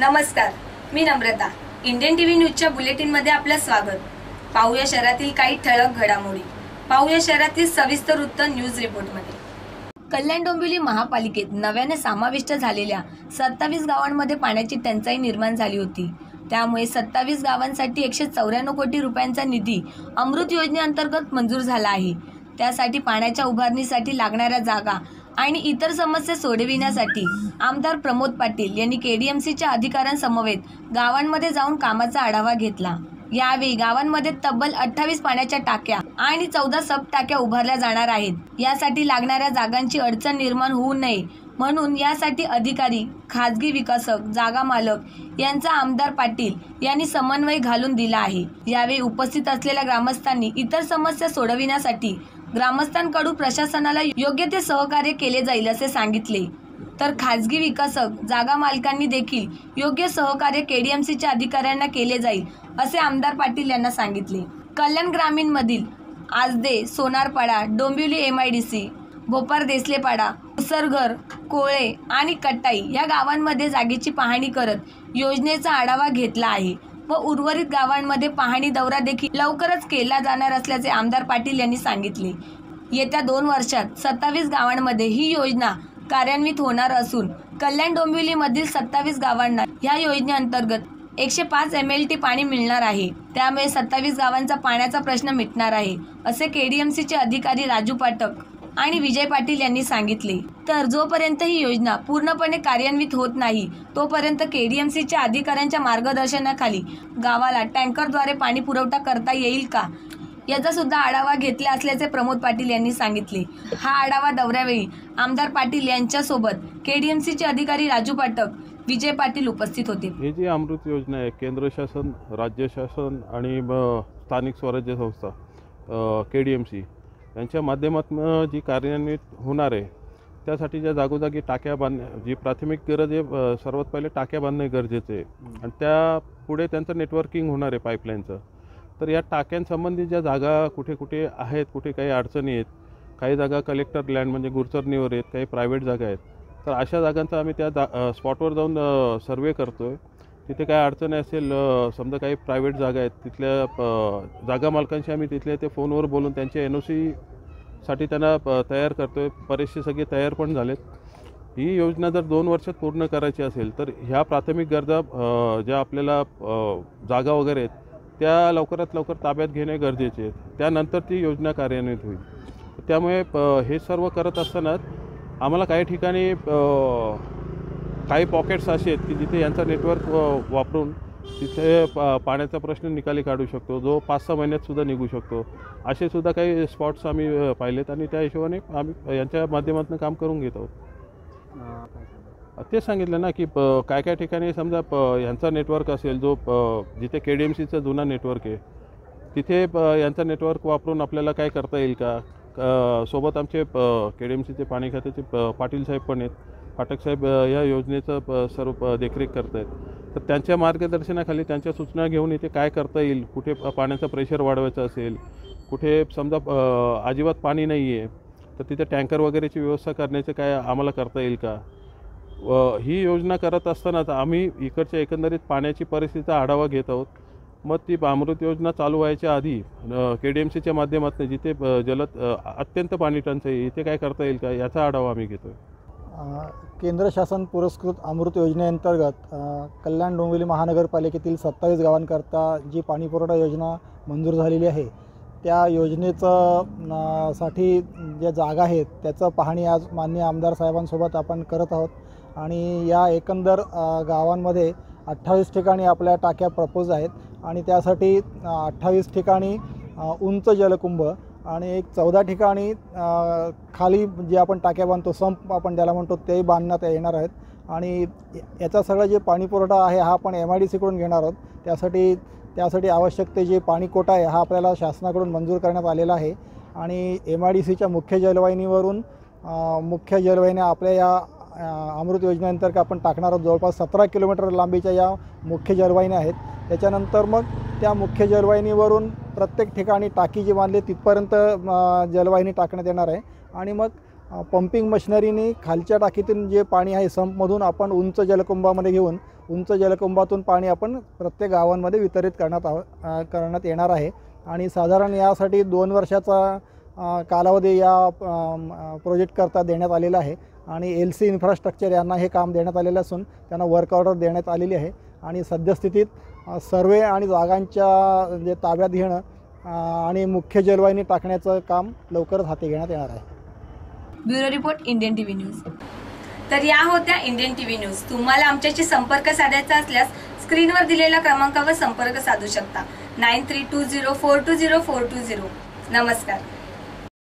नमस्कार मी नम्रता. Indian TV न्यूजच्या बुलेटिनमध्ये आपलं स्वागत. पाहूया शहरातील काही ठळक घडामोडी. पाहूया शहरातील सविस्तर वृत्त न्यूज रिपोर्टमध्ये. कल्याण डोंबिवली महापालिकेत नव्याने समाविष्ट झालेल्या सत्तावीस गावांमध्ये पाण्याची टंचाई निर्माण झाली होती. त्यामुळे सत्तावीस गावांसाठी एकशे चौऱ्याण्णव कोटी रुपयांचा निधी अमृत योजनेअंतर्गत मंजूर झाला आहे. त्यासाठी पाण्याच्या उभारणीसाठी लागणाऱ्या जागा आणि इतर समस्या सोडविण्यासाठी आमदार प्रमोद पाटील यांनी के डी एम सीच्या अधिकाऱ्यांसमवेत गावांमध्ये जाऊन कामाचा आढावा घेतला. यावेळी गावांमध्ये तब्बल अठ्ठावीस पाण्याच्या टाक्या आणि चौदा सब टाक्या उभारल्या जाणार आहेत. यासाठी लागणाऱ्या जागांची अडचण निर्माण होऊ नये म्हणून यासाठी अधिकारी खाजगी विकासक जागा मालक यांचा आमदार पाटील यांनी समन्वय घालून दिला आहे. यावेळी उपस्थित असलेल्या ग्रामस्थांनी इतर समस्या सोडविण्यासाठी ग्रामस्थांकडून प्रशासनाला योग्य ते सहकार्य केले जाईल असे सांगितले. तर खाजगी विकासक जागा मालकांनी देखील योग्य सहकार्य केडीएमसीच्या अधिकाऱ्यांना केले जाईल असे आमदार पाटील यांना सांगितले. Kalyan ग्रामीणमधील Ajde Sonarpada Dombivli M I D C Bhopar Deslepada Usarghar Kole आणि कट्टाई या गावांमध्ये जागेची पाहणी करत योजनेचा आढावा घेतला आहे. व उर्वरित गावांमध्ये पाहणी दौरा देखील लवकरच केला जाणार असल्याचे आमदार पाटील यांनी सांगितले. येत्या दोन वर्षात सत्तावीस गावांमध्ये ही योजना कार्यान्वित होणार असून कल्याण डोंबिवलीमधील सत्तावीस गावांना ह्या योजनेअंतर्गत एकशे पाच एम एल टी पाणी मिळणार आहे. त्यामुळे सत्तावीस गावांचा पाण्याचा प्रश्न मिटणार आहे असे के डी एम सीचे अधिकारी राजू पाठक आणि विजय पाटील यांनी सांगितले. तर जोपर्यंत ही योजना पूर्णपणे कार्यान्वित होत नाही तोपर्यंत केडीएमसीच्या अधिकाऱ्यांच्या मार्गदर्शनाखाली गावाला टँकरद्वारे पाणी पुरवठा करता येईल का? याचा सुद्धा आढावा घेतला असल्याचे प्रमोद पाटील यांनी सांगितले. हा आढावा दौऱ्यावेळी आमदार पाटील यांच्यासोबत केडीएमसीचे अधिकारी राजू पाठक विजय पाटील उपस्थित होते. ही जी अमृत योजना आहे केंद्र शासन राज्य शासन आणि स्थानिक स्वराज्य संस्था के डी एम सी यांच्या माध्यमातून जी कार्यान्वित होणार आहे त्यासाठी ज्या जागोजागी टाक्या बांधणे जी प्राथमिक गरज आहे सर्वात पहिले टाक्या बांधणे गरजेचे आहे. आणि त्या पुढे त्यांचं नेटवर्किंग होणार आहे पाईपलाईनचं तर या टाक्यांसंबंधित ज्या जागा कुठे कुठे आहेत कुठे काही अडचणी आहेत काही जागा कलेक्टर लँड म्हणजे गुरचरणीवर आहेत काही प्रायव्हेट जागा आहेत तर अशा जागांचा आम्ही त्या जा स्पॉटवर जाऊन सर्वे करतो आहे तिथे काय अडचण असेल समजा काही प्रायव्हेट जागा आहेत तिथल्या प- जागा मालकांशी आम्ही तिथल्या ते फोनवर बोलून त्यांच्या एन ओ सीसाठी त्यांना तयार करतो आहे बरेचसे सगळे तयार पण झालेत. ही योजना जर दोन वर्षात पूर्ण करायची असेल तर ह्या प्राथमिक गरजा ज्या आपल्याला जागा वगैरे आहेत त्या लवकरात लवकर ताब्यात घेणे गरजेचे आहेत. त्यानंतर ती योजना कार्यान्वित होईल. त्यामुळे प- हे सर्व करत असताना आम्हाला काही ठिकाणी काही पॉकेट्स असे आहेत की जिथे यांचा नेटवर्क वापरून तिथे पा पाण्याचा प्रश्न निकाली काढू शकतो. जो पाच सहा महिन्यात सुद्धा निघू शकतो. असे सुद्धा काही स्पॉट्स आम्ही पाहिलेत आणि त्या हिशोबाने आम्ही यांच्या माध्यमातून काम करून घेत आहोत. तेच सांगितलं ना की प काय काय ठिकाणी समजा प यांचा नेटवर्क असेल जो प जिथे के डी एम सीचा जुना नेटवर्क आहे तिथे प यांचा नेटवर्क वापरून आपल्याला काय करता येईल का? सोबत आमचे के डी एम सीचे पाणी खात्याचे प पाटील साहेब पण आहेत. फाटक साहेब या योजनेचं प सर्व देखरेख करत आहेत तर त्यांच्या मार्गदर्शनाखाली त्यांच्या सूचना घेऊन इथे काय करता येईल? कुठे पाण्याचा पाण्याचं प्रेशर वाढवायचं असेल? कुठे समजा अजिबात पाणी नाही आहे तर तिथे टँकर वगैरेची व्यवस्था करण्याचं काय आम्हाला करता येईल का? व ही योजना करत असतानाच आम्ही इकडच्या एकंदरीत पाण्याची परिस्थितीचा आढावा घेत आहोत. मग ती अमृत योजना चालू व्हायच्या आधी के डी एम सीच्या माध्यमातून जिथे जलद अत्यंत पाणी टंचाई इथे काय करता येईल का? याचा आढावा आम्ही घेतो आहे केंद्र शासन पुरस्कृत अमृत योजनेअंतर्गत कल्याण डोंबिवली महानगरपालिकेतील सत्तावीस गावांकरता जी पाणीपुरवठा योजना मंजूर झालेली आहे त्या योजनेचं साठी ज्या जागा आहेत त्याचं पाहणी आज माननीय आमदार साहेबांसोबत आपण करत आहोत. आणि या एकंदर गावांमध्ये अठ्ठावीस ठिकाणी आपल्या टाक्या प्रपोज आहेत. आणि त्यासाठी अठ्ठावीस ठिकाणी उंच जलकुंभ आणि एक चौदा ठिकाणी खाली जे आपण टाक्या बांधतो संप आपण ज्याला म्हणतो तेही बांधण्यात येणार आहेत. आणि याचा सगळं जे पाणी पुरवठा आहे हा आपण एम आय डी सीकडून घेणार आहोत. त्यासाठी त्यासाठी आवश्यक ते जे पाणी कोटा आहे हा आपल्याला शासनाकडून मंजूर करण्यात आलेला आहे. आणि एम आय डी सीच्या मुख्य जलवाहिनीवरून मुख्य जलवाहिन्या आपल्या या अमृत योजनेअंतर्गत आपण टाकणार आहोत. जवळपास सतरा किलोमीटर लांबीच्या या मुख्य जलवाहिन्या आहेत. त्याच्यानंतर मग त्या मुख्य जलवाहिनीवरून प्रत्येक ठिकाणी टाकी जी बांधली तिथपर्यंत जलवाहिनी टाकण्यात येणार आहे. आणि मग पंपिंग मशिनरीने खालच्या टाकीतून जे पाणी आहे संपमधून आपण उंच जलकुंभामध्ये घेऊन उंच जलकुंभातून पाणी आपण प्रत्येक गावांमध्ये वितरित करण्यात आव करण्यात येणार आहे. आणि साधारण यासाठी दोन वर्षाचा कालावधी या प्रोजेक्टकरता देण्यात आलेला आहे. आणि एल सी इन्फ्रास्ट्रक्चर यांना हे काम देण्यात आलेलं असून त्यांना वर्क ऑर्डर देण्यात आलेली आहे. आणि सद्यस्थितीत सर्वे आणि जागांच्या जे ताब्यात घेणं आणि मुख्य जलवाहिनी टाकण्याचं काम लवकरच हाती घेण्यात येणार आहे. Bureau report Indian TV news. तर या होत्या इंडियन टीव्ही न्यूज. तुम्हाला आमच्याशी संपर्क साधायचा असल्यास स्क्रीनवर दिलेल्या क्रमांकावर संपर्क साधू शकता. Nine three two zero four two zero four two zero. नमस्कार.